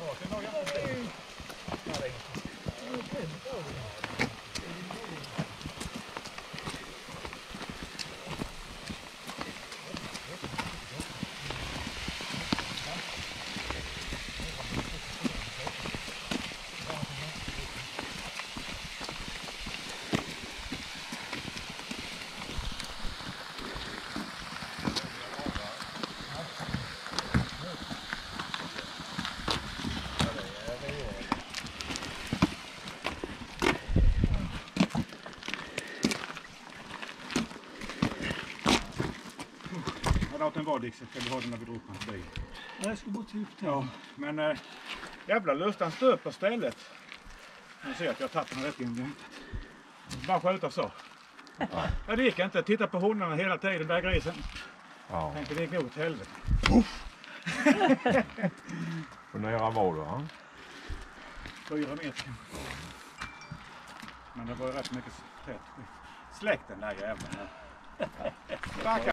Hallå, kan du ha låt den vara Dixie, ska vi ha den när vi drar upp hans bil. Nej, jag ska bara ta upp den. Ja, men äh, jävla lust, han stöper stället. Jag ser att jag har tagit den rätt in. Bara skjuta så. Ja, det gick inte. Titta på hundarna hela tiden, där grisen. Ja. Tänkte det gick nog åt helvete. Fundera vad då? Ja? Fyra meter kanske. Men det var ju rätt mycket tätt. Släck den där jäveln. Backa.